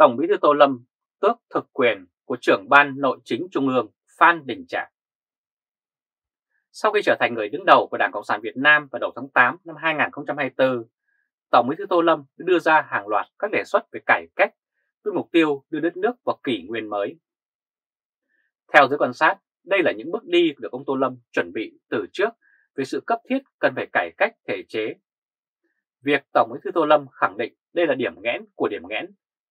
Tổng Bí thư Tô Lâm tước thực quyền của trưởng ban nội chính Trung ương Phan Đình Trạc. Sau khi trở thành người đứng đầu của Đảng Cộng sản Việt Nam vào đầu tháng 8 năm 2024, Tổng Bí thư Tô Lâm đã đưa ra hàng loạt các đề xuất về cải cách với mục tiêu đưa đất nước vào kỷ nguyên mới. Theo giới quan sát, đây là những bước đi được ông Tô Lâm chuẩn bị từ trước về sự cấp thiết cần phải cải cách thể chế. Việc Tổng Bí thư Tô Lâm khẳng định đây là điểm nghẽn của điểm nghẽn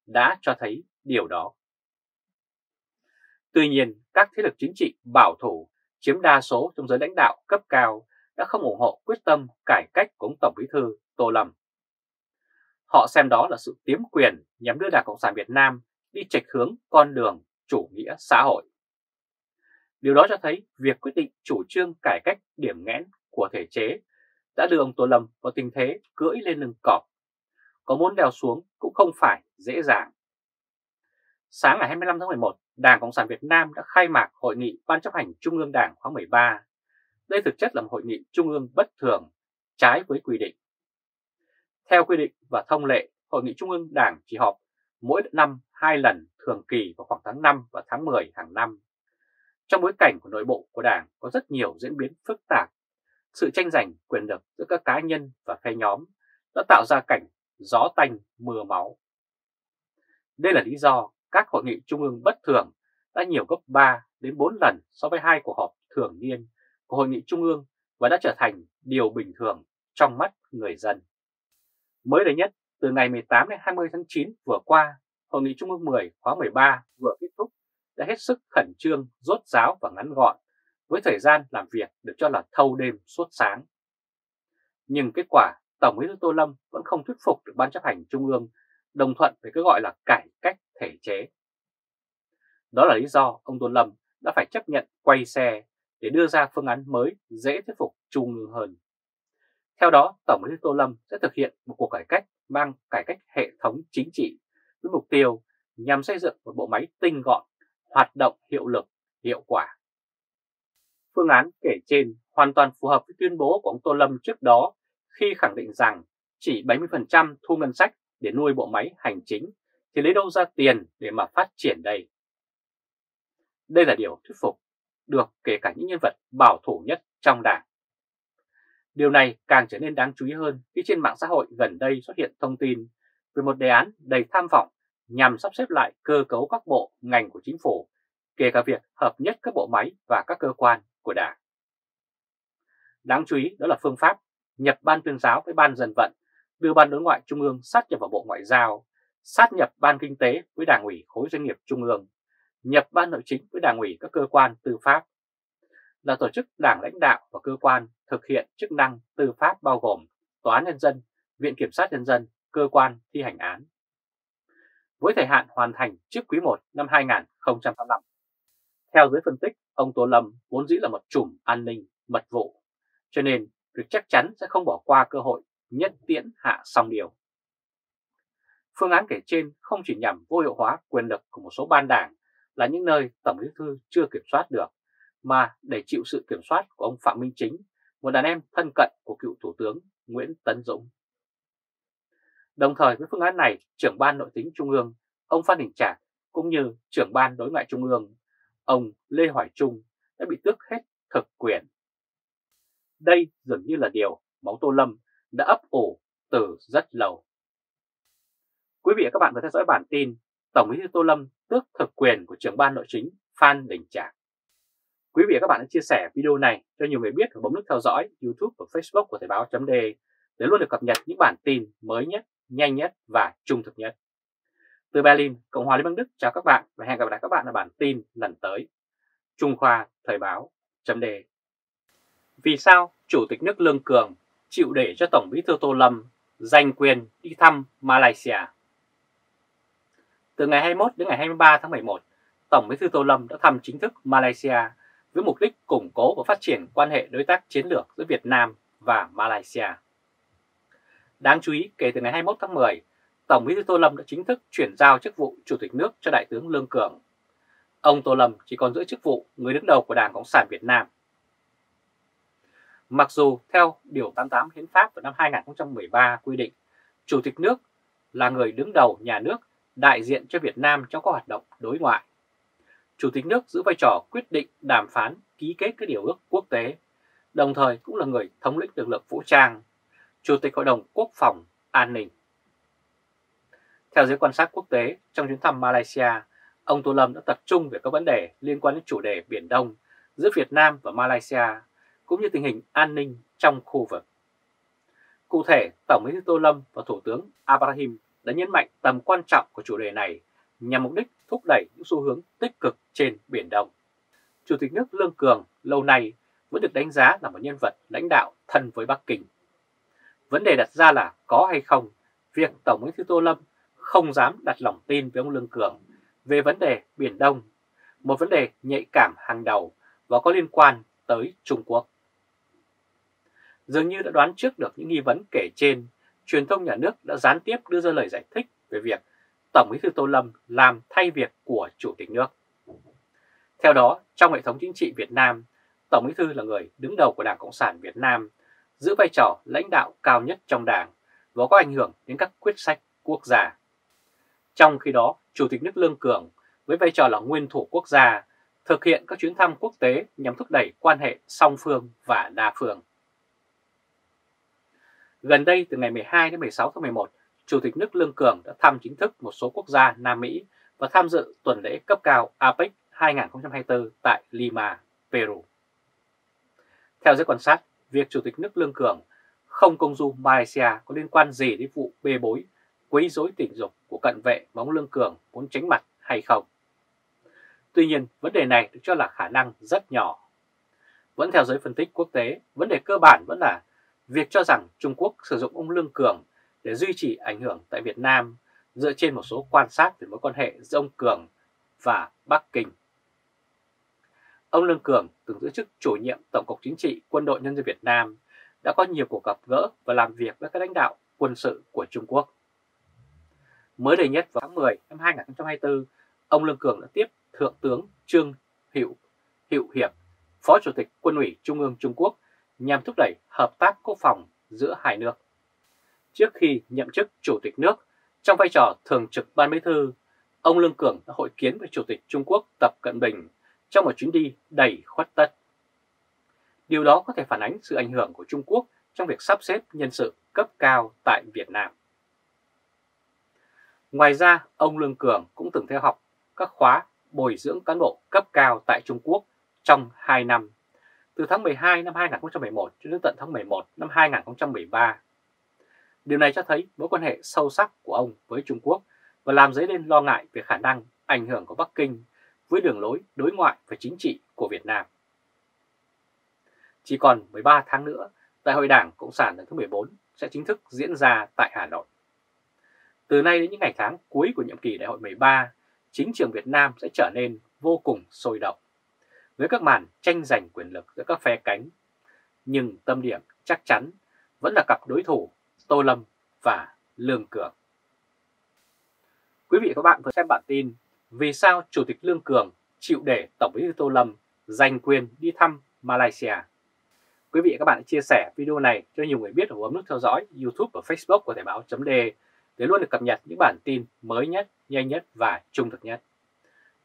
đã cho thấy điều đó. Tuy nhiên, các thế lực chính trị bảo thủ chiếm đa số trong giới lãnh đạo cấp cao đã không ủng hộ quyết tâm cải cách của ông Tổng Bí thư Tô Lâm. Họ xem đó là sự tiếm quyền nhằm đưa Đảng Cộng sản Việt Nam đi trạch hướng con đường chủ nghĩa xã hội. Điều đó cho thấy việc quyết định chủ trương cải cách điểm nghẽn của thể chế đã đưa ông Tô Lâm vào tình thế cưỡi lên lưng cọp. Có muốn đeo xuống cũng không phải dễ dàng. Sáng ngày 25 tháng 11, Đảng Cộng sản Việt Nam đã khai mạc Hội nghị Ban chấp hành Trung ương Đảng khóa 13. Đây thực chất là một hội nghị trung ương bất thường, trái với quy định. Theo quy định và thông lệ, Hội nghị Trung ương Đảng chỉ họp mỗi năm hai lần thường kỳ vào khoảng tháng 5 và tháng 10 hàng năm. Trong bối cảnh của nội bộ của Đảng có rất nhiều diễn biến phức tạp, sự tranh giành quyền lực giữa các cá nhân và phe nhóm đã tạo ra cảnh gió tanh mưa máu. Đây là lý do các hội nghị trung ương bất thường đã nhiều gấp 3 đến 4 lần so với hai cuộc họp thường niên của hội nghị trung ương và đã trở thành điều bình thường trong mắt người dân. Mới đây nhất, từ ngày 18 đến 20 tháng 9 vừa qua, Hội nghị Trung ương 10 khóa 13 vừa kết thúc đã hết sức khẩn trương, rốt ráo và ngắn gọn, với thời gian làm việc được cho là thâu đêm suốt sáng. Nhưng kết quả, Tổng bí thư Tô Lâm vẫn không thuyết phục được Ban chấp hành Trung ương đồng thuận về cái gọi là cải cách thể chế. Đó là lý do ông Tô Lâm đã phải chấp nhận quay xe để đưa ra phương án mới dễ thuyết phục Trung ương hơn. Theo đó, Tổng bí thư Tô Lâm sẽ thực hiện một cuộc cải cách mang cải cách hệ thống chính trị với mục tiêu nhằm xây dựng một bộ máy tinh gọn, hoạt động hiệu lực, hiệu quả. Phương án kể trên hoàn toàn phù hợp với tuyên bố của ông Tô Lâm trước đó khi khẳng định rằng chỉ 70% thu ngân sách để nuôi bộ máy hành chính thì lấy đâu ra tiền để mà phát triển đây. Đây là điều thuyết phục được kể cả những nhân vật bảo thủ nhất trong đảng. Điều này càng trở nên đáng chú ý hơn khi trên mạng xã hội gần đây xuất hiện thông tin về một đề án đầy tham vọng nhằm sắp xếp lại cơ cấu các bộ, ngành của chính phủ, kể cả việc hợp nhất các bộ máy và các cơ quan của Đảng. Đáng chú ý đó là phương pháp nhập ban tuyên giáo với ban dân vận, đưa ban đối ngoại trung ương sát nhập vào bộ ngoại giao, sát nhập ban kinh tế với đảng ủy khối doanh nghiệp trung ương, nhập ban nội chính với đảng ủy các cơ quan tư pháp, là tổ chức đảng lãnh đạo và cơ quan thực hiện chức năng tư pháp bao gồm Tòa án Nhân dân, Viện Kiểm sát Nhân dân, cơ quan thi hành án. Với thời hạn hoàn thành trước quý 1 năm 2025. Theo giới phân tích, ông Tô Lâm vốn dĩ là một chùm an ninh, mật vụ, cho nên việc chắc chắn sẽ không bỏ qua cơ hội nhất tiễn hạ song điều. Phương án kể trên không chỉ nhằm vô hiệu hóa quyền lực của một số ban đảng là những nơi Tổng bí thư chưa kiểm soát được, mà để chịu sự kiểm soát của ông Phạm Minh Chính, một đàn em thân cận của cựu Thủ tướng Nguyễn Tấn Dũng. Đồng thời với phương án này, trưởng ban nội tính Trung ương, ông Phan Đình Trạc cũng như trưởng ban đối ngoại Trung ương, ông Lê Hoài Trung đã bị tước hết thực quyền. Đây dường như là điều máu Tô Lâm đã ấp ủ từ rất lâu. Quý vị và các bạn vừa theo dõi bản tin Tổng bí thư Tô Lâm tước thực quyền của trưởng ban nội chính Phan Đình Trạc. Quý vị và các bạn hãy chia sẻ video này cho nhiều người biết và bấm nút theo dõi YouTube và Facebook của Thời báo .de để luôn được cập nhật những bản tin mới nhất, nhanh nhất và trung thực nhất. Từ Berlin, Cộng hòa Liên bang Đức chào các bạn và hẹn gặp lại các bạn ở bản tin lần tới. Trung Khoa Thời báo .de vì sao Chủ tịch nước Lương Cường chịu để cho Tổng bí thư Tô Lâm giành quyền đi thăm Malaysia? Từ ngày 21 đến ngày 23 tháng 11, Tổng bí thư Tô Lâm đã thăm chính thức Malaysia với mục đích củng cố và phát triển quan hệ đối tác chiến lược giữa Việt Nam và Malaysia. Đáng chú ý, kể từ ngày 21 tháng 10, Tổng bí thư Tô Lâm đã chính thức chuyển giao chức vụ Chủ tịch nước cho Đại tướng Lương Cường. Ông Tô Lâm chỉ còn giữ chức vụ người đứng đầu của Đảng Cộng sản Việt Nam. Mặc dù theo Điều 88 Hiến pháp vào năm 2013 quy định, Chủ tịch nước là người đứng đầu nhà nước đại diện cho Việt Nam trong các hoạt động đối ngoại. Chủ tịch nước giữ vai trò quyết định đàm phán ký kết các điều ước quốc tế, đồng thời cũng là người thống lĩnh lực lượng vũ trang, Chủ tịch Hội đồng Quốc phòng An ninh. Theo giới quan sát quốc tế, trong chuyến thăm Malaysia, ông Tô Lâm đã tập trung về các vấn đề liên quan đến chủ đề Biển Đông giữa Việt Nam và Malaysia, cũng như tình hình an ninh trong khu vực. Cụ thể, Tổng bí thư Tô Lâm và Thủ tướng Abraham đã nhấn mạnh tầm quan trọng của chủ đề này nhằm mục đích thúc đẩy những xu hướng tích cực trên Biển Đông. Chủ tịch nước Lương Cường lâu nay vẫn được đánh giá là một nhân vật lãnh đạo thân với Bắc Kinh. Vấn đề đặt ra là có hay không việc Tổng bí thư Tô Lâm không dám đặt lòng tin với ông Lương Cường về vấn đề Biển Đông, một vấn đề nhạy cảm hàng đầu và có liên quan tới Trung Quốc. Dường như đã đoán trước được những nghi vấn kể trên, truyền thông nhà nước đã gián tiếp đưa ra lời giải thích về việc Tổng bí thư Tô Lâm làm thay việc của Chủ tịch nước. Theo đó, trong hệ thống chính trị Việt Nam, Tổng bí thư là người đứng đầu của Đảng Cộng sản Việt Nam, giữ vai trò lãnh đạo cao nhất trong đảng và có ảnh hưởng đến các quyết sách quốc gia. Trong khi đó, Chủ tịch nước Lương Cường với vai trò là nguyên thủ quốc gia thực hiện các chuyến thăm quốc tế nhằm thúc đẩy quan hệ song phương và đa phương. Gần đây, từ ngày 12 đến 16 tháng 11, Chủ tịch nước Lương Cường đã thăm chính thức một số quốc gia Nam Mỹ và tham dự tuần lễ cấp cao APEC 2024 tại Lima, Peru. Theo giới quan sát, việc Chủ tịch nước Lương Cường không công du Malaysia có liên quan gì đến vụ bê bối, quấy rối tình dục của cận vệ mà ông Lương Cường muốn tránh mặt hay không? Tuy nhiên, vấn đề này được cho là khả năng rất nhỏ. Vẫn theo giới phân tích quốc tế, vấn đề cơ bản vẫn là việc cho rằng Trung Quốc sử dụng ông Lương Cường để duy trì ảnh hưởng tại Việt Nam dựa trên một số quan sát về mối quan hệ giữa ông Cường và Bắc Kinh. Ông Lương Cường từng giữ chức chủ nhiệm Tổng cục Chính trị Quân đội Nhân dân Việt Nam đã có nhiều cuộc gặp gỡ và làm việc với các lãnh đạo quân sự của Trung Quốc. Mới đây nhất vào tháng 10 năm 2024, ông Lương Cường đã tiếp Thượng tướng Trương Hiệu Hiệu Hiệp, Phó Chủ tịch Quân ủy Trung ương Trung Quốc nhằm thúc đẩy hợp tác quốc phòng giữa hai nước. Trước khi nhậm chức Chủ tịch nước, trong vai trò Thường trực Ban Bí thư, ông Lương Cường đã hội kiến với Chủ tịch Trung Quốc Tập Cận Bình trong một chuyến đi đầy khuất tất. Điều đó có thể phản ánh sự ảnh hưởng của Trung Quốc trong việc sắp xếp nhân sự cấp cao tại Việt Nam. Ngoài ra, ông Lương Cường cũng từng theo học các khóa bồi dưỡng cán bộ cấp cao tại Trung Quốc trong 2 năm, từ tháng 12 năm 2011 cho đến tận tháng 11 năm 2013. Điều này cho thấy mối quan hệ sâu sắc của ông với Trung Quốc và làm dấy lên lo ngại về khả năng ảnh hưởng của Bắc Kinh với đường lối đối ngoại và chính trị của Việt Nam. Chỉ còn 13 tháng nữa, Đại hội Đảng Cộng sản lần thứ 14 sẽ chính thức diễn ra tại Hà Nội. Từ nay đến những ngày tháng cuối của nhiệm kỳ Đại hội 13, chính trường Việt Nam sẽ trở nên vô cùng sôi động, với các màn tranh giành quyền lực giữa các phe cánh. Nhưng tâm điểm chắc chắn vẫn là cặp đối thủ Tô Lâm và Lương Cường. Quý vị và các bạn vừa xem bản tin Vì sao Chủ tịch Lương Cường chịu để Tổng bí thư Tô Lâm giành quyền đi thăm Malaysia. Quý vị và các bạn hãy chia sẻ video này cho nhiều người biết và bấm nút theo dõi YouTube và Facebook của Thời báo .de để luôn được cập nhật những bản tin mới nhất, nhanh nhất và trung thực nhất.